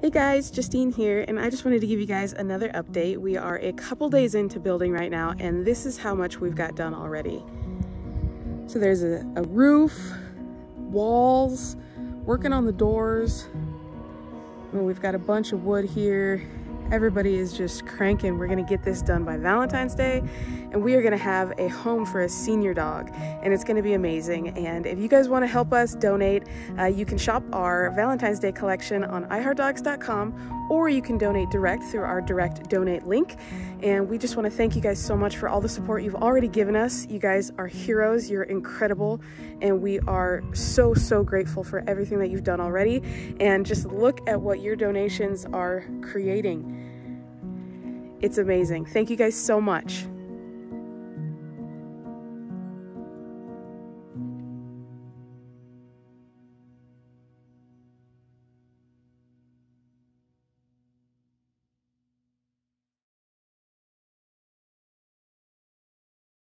Hey guys, Justine here, and I just wanted to give you guys another update. We are a couple days into building right now, and this is how much we've got done already. So there's a, a roof, walls, working on the doors. we've got a bunch of wood here, Everybody is just cranking. We're gonna get this done by Valentine's Day, and we are gonna have a home for a senior dog, and it's gonna be amazing. And if you guys wanna help us donate, uh, you can shop our Valentine's Day collection on iHeartDogs.com, or you can donate direct through our direct donate link. And we just wanna thank you guys so much for all the support you've already given us. You guys are heroes, you're incredible, and we are so, so grateful for everything that you've done already. And just look at what your donations are creating. It's amazing. Thank you guys so much.